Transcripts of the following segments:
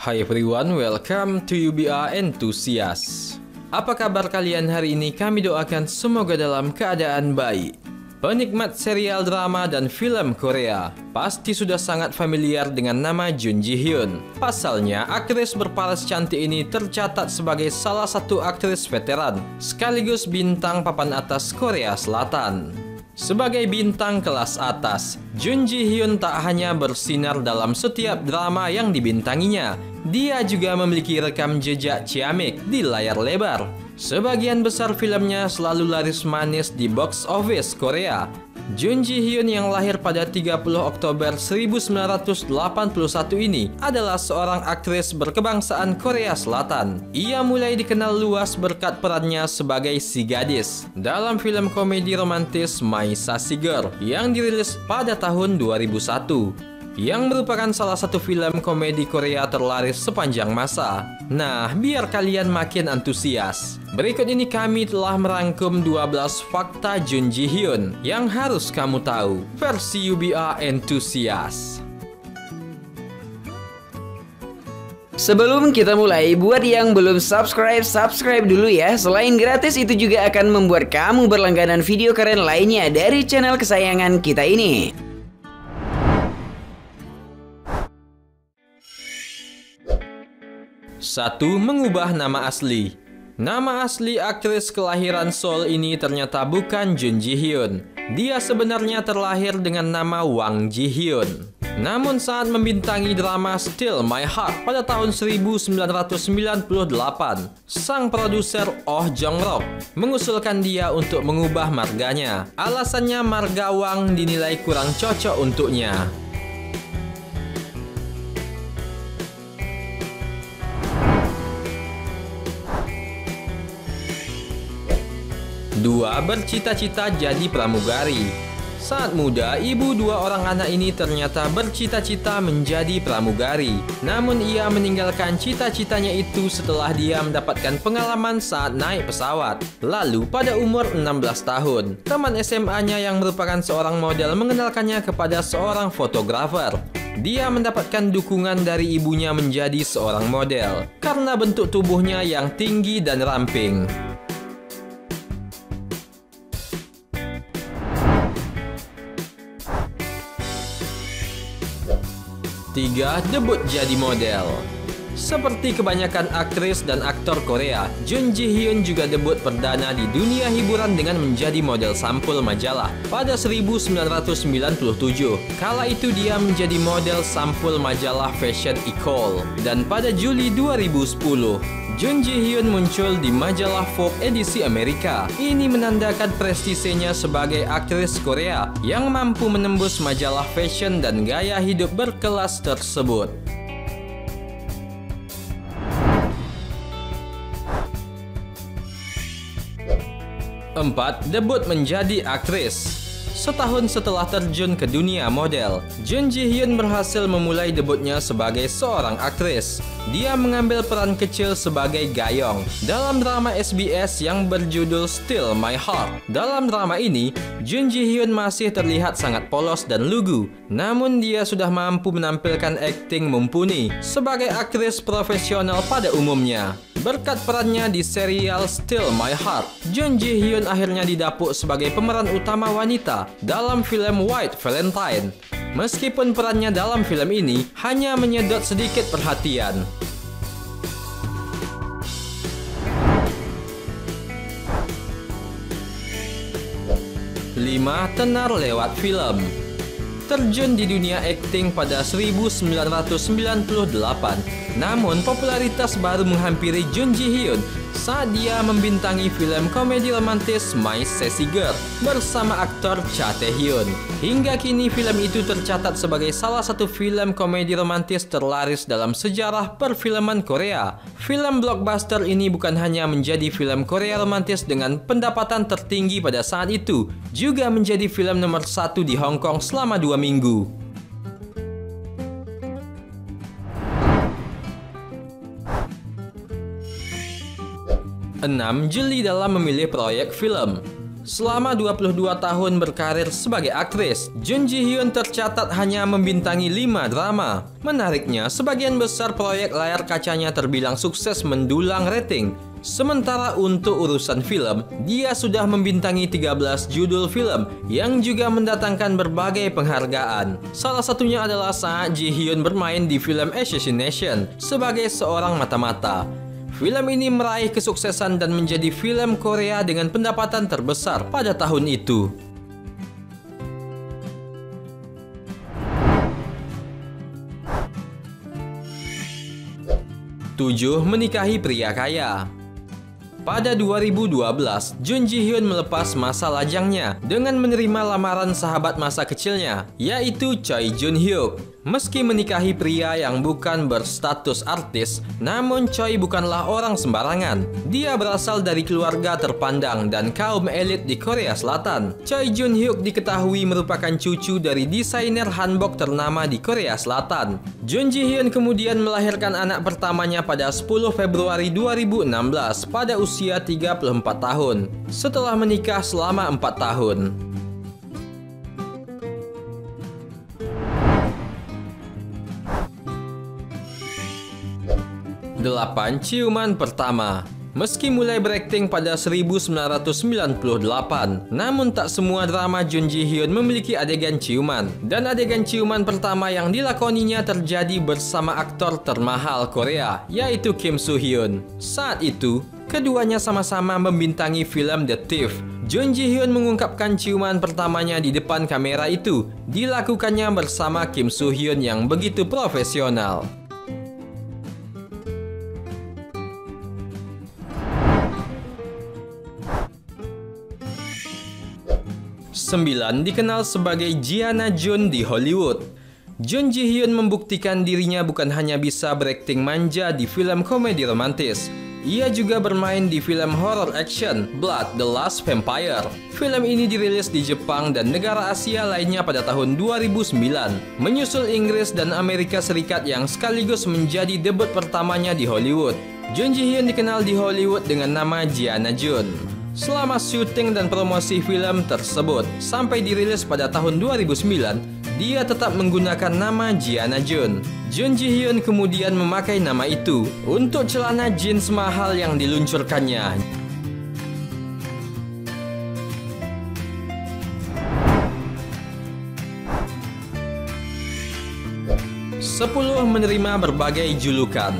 Hi everyone, welcome to UBA Enthusiast. Apa kabar kalian hari ini? Kami doakan semoga dalam keadaan baik. Penikmat serial drama dan film Korea pasti sudah sangat familiar dengan nama Jun Ji Hyun. Pasalnya, aktris berparas cantik ini tercatat sebagai salah satu aktris veteran sekaligus bintang papan atas Korea Selatan. Sebagai bintang kelas atas, Jun Ji Hyun tak hanya bersinar dalam setiap drama yang dibintanginya, dia juga memiliki rekam jejak ciamik di layar lebar. Sebagian besar filmnya selalu laris manis di box office Korea. Jun Ji Hyun yang lahir pada 30 Oktober 1981 ini adalah seorang aktris berkebangsaan Korea Selatan. Ia mulai dikenal luas berkat perannya sebagai si gadis dalam film komedi romantis My Sassy Girl yang dirilis pada tahun 2001 yang merupakan salah satu film komedi Korea terlaris sepanjang masa. Nah, biar kalian makin antusias, berikut ini kami telah merangkum 12 fakta Jun Ji Hyun yang harus kamu tahu versi UBA Enthusiast. Sebelum kita mulai, buat yang belum subscribe, subscribe dulu ya. Selain gratis, itu juga akan membuat kamu berlangganan video keren lainnya dari channel kesayangan kita ini. Satu, mengubah nama asli. Nama asli aktris kelahiran Seoul ini ternyata bukan Jun Ji Hyun. Dia sebenarnya terlahir dengan nama Wang Ji Hyun. Namun saat membintangi drama Still My Heart pada tahun 1998, sang produser Oh Jong Rok mengusulkan dia untuk mengubah marganya. Alasannya marga Wang dinilai kurang cocok untuknya. Dua bercita-cita jadi pramugari. Saat muda, ibu dua orang anak ini ternyata bercita-cita menjadi pramugari. Namun ia meninggalkan cita-citanya itu setelah dia mendapatkan pengalaman saat naik pesawat. Lalu pada umur 16 tahun, teman SMA-nya yang merupakan seorang model mengenalkannya kepada seorang fotografer. Dia mendapatkan dukungan dari ibunya menjadi seorang model karena bentuk tubuhnya yang tinggi dan ramping. 3. Debut jadi model seperti kebanyakan aktris dan aktor Korea, Jun Ji Hyun juga debut perdana di dunia hiburan dengan menjadi model sampul majalah pada 1997. Kala itu dia menjadi model sampul majalah Fashion Ecole dan pada Juli 2010 Jun Ji Hyun muncul di majalah Vogue edisi Amerika. Ini menandakan prestisenya sebagai aktris Korea yang mampu menembus majalah fashion dan gaya hidup berkelas tersebut. 4. Debut menjadi aktris Setahun setelah terjun ke dunia model, Jun Ji Hyun berhasil memulai debutnya sebagai seorang aktris. Dia mengambil peran kecil sebagai Gayong dalam drama SBS yang berjudul Still My Heart. Dalam drama ini, Jun Ji Hyun masih terlihat sangat polos dan lugu, namun dia sudah mampu menampilkan akting mumpuni sebagai aktris profesional pada umumnya. Berkat perannya di serial Still My Heart, Jun Ji Hyun akhirnya didapuk sebagai pemeran utama wanita dalam film White Valentine. Meskipun perannya dalam film ini hanya menyedot sedikit perhatian. Lima tenar lewat film terjun di dunia akting pada 1998. Namun popularitas baru menghampiri Jun Ji Hyun saat dia membintangi film komedi romantis My Sassy Girl bersama aktor Cha Tae Hyun. Hingga kini film itu tercatat sebagai salah satu film komedi romantis terlaris dalam sejarah perfilman Korea. Film blockbuster ini bukan hanya menjadi film Korea romantis dengan pendapatan tertinggi pada saat itu, juga menjadi film nomor satu di Hong Kong selama dua minggu. 6. Jeli dalam memilih proyek film Selama 22 tahun berkarir sebagai aktris, Jun Ji Hyun tercatat hanya membintangi 5 drama. Menariknya, sebagian besar proyek layar kacanya terbilang sukses mendulang rating. Sementara untuk urusan film, dia sudah membintangi 13 judul film yang juga mendatangkan berbagai penghargaan. Salah satunya adalah saat Ji Hyun bermain di film Assassination sebagai seorang mata-mata. Film ini meraih kesuksesan dan menjadi film Korea dengan pendapatan terbesar pada tahun itu. Tujuh menikahi pria kaya. Pada 2012, Jun Ji Hyun melepas masa lajangnya dengan menerima lamaran sahabat masa kecilnya, yaitu Choi Jun Hyuk. Meski menikahi pria yang bukan berstatus artis, namun Choi bukanlah orang sembarangan. Dia berasal dari keluarga terpandang dan kaum elit di Korea Selatan. Choi Jun Hyuk diketahui merupakan cucu dari desainer hanbok ternama di Korea Selatan. Jun Ji Hyun kemudian melahirkan anak pertamanya pada 10 Februari 2016 pada usia 34 tahun, setelah menikah selama 4 tahun. 8. Ciuman pertama Meski mulai berakting pada 1998, namun tak semua drama Jun Ji Hyun memiliki adegan ciuman. Dan adegan ciuman pertama yang dilakoninya terjadi bersama aktor termahal Korea, yaitu Kim Soo Hyun. Saat itu, keduanya sama-sama membintangi film The Thief. Jun Ji Hyun mengungkapkan ciuman pertamanya di depan kamera itu dilakukannya bersama Kim Soo Hyun yang begitu profesional. 9 dikenal sebagai Gianna Jun di Hollywood. Jun Ji Hyun membuktikan dirinya bukan hanya bisa berakting manja di film komedi romantis. Ia juga bermain di film horror action Blood the Last Vampire. Film ini dirilis di Jepang dan negara Asia lainnya pada tahun 2009, menyusul Inggris dan Amerika Serikat yang sekaligus menjadi debut pertamanya di Hollywood. Jun Ji Hyun dikenal di Hollywood dengan nama Gianna Jun. Selama syuting dan promosi film tersebut sampai dirilis pada tahun 2009, dia tetap menggunakan nama Gianna Jun. Jun Ji Hyun kemudian memakai nama itu untuk celana jeans mahal yang diluncurkannya. Sepuluh menerima berbagai julukan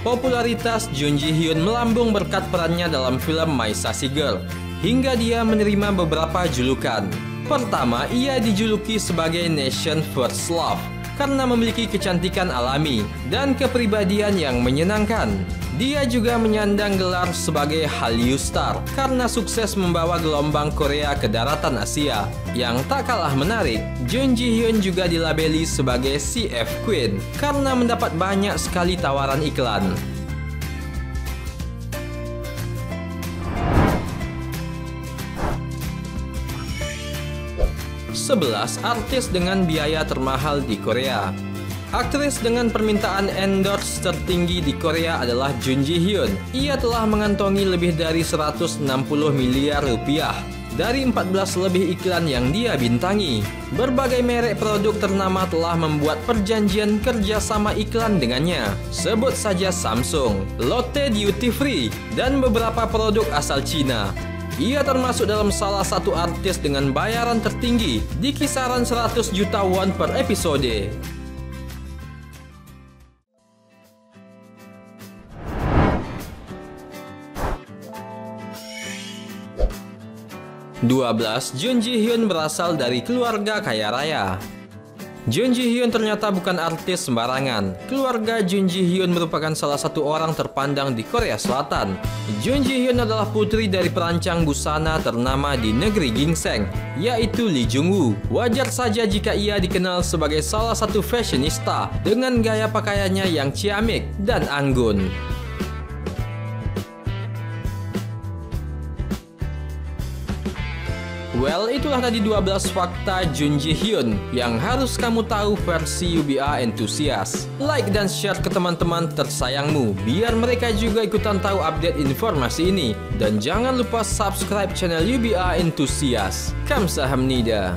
Popularitas Jun Ji Hyun melambung berkat perannya dalam film My Sassy Girl, hingga dia menerima beberapa julukan. Pertama, ia dijuluki sebagai Nation First Love karena memiliki kecantikan alami dan kepribadian yang menyenangkan. Dia juga menyandang gelar sebagai Hallyu Star karena sukses membawa gelombang Korea ke daratan Asia. Yang tak kalah menarik, Jun Ji Hyun juga dilabeli sebagai CF Queen karena mendapat banyak sekali tawaran iklan. Sebelas artis dengan biaya termahal di Korea Aktris dengan permintaan endorse tertinggi di Korea adalah Jun Ji Hyun. Ia telah mengantongi lebih dari 160 miliar rupiah dari 14 lebih iklan yang dia bintangi. Berbagai merek produk ternama telah membuat perjanjian kerjasama iklan dengannya. Sebut saja Samsung, Lotte Duty Free, dan beberapa produk asal Cina. Ia termasuk dalam salah satu artis dengan bayaran tertinggi di kisaran 100 juta won per episode. 12. Jun Ji Hyun berasal dari keluarga kaya raya. Jun Ji Hyun ternyata bukan artis sembarangan. Keluarga Jun Ji Hyun merupakan salah satu orang terpandang di Korea Selatan. Jun Ji Hyun adalah putri dari perancang busana ternama di negeri Gingseng, yaitu Lee Jung Woo. Wajar saja jika ia dikenal sebagai salah satu fashionista dengan gaya pakaiannya yang ciamik dan anggun. Well, itulah tadi 12 fakta Jun Ji Hyun yang harus kamu tahu versi UBA Enthusiast. Like dan share ke teman-teman tersayangmu biar mereka juga ikutan tahu update informasi ini. Dan jangan lupa subscribe channel UBA Enthusiast. Kamsahamnida.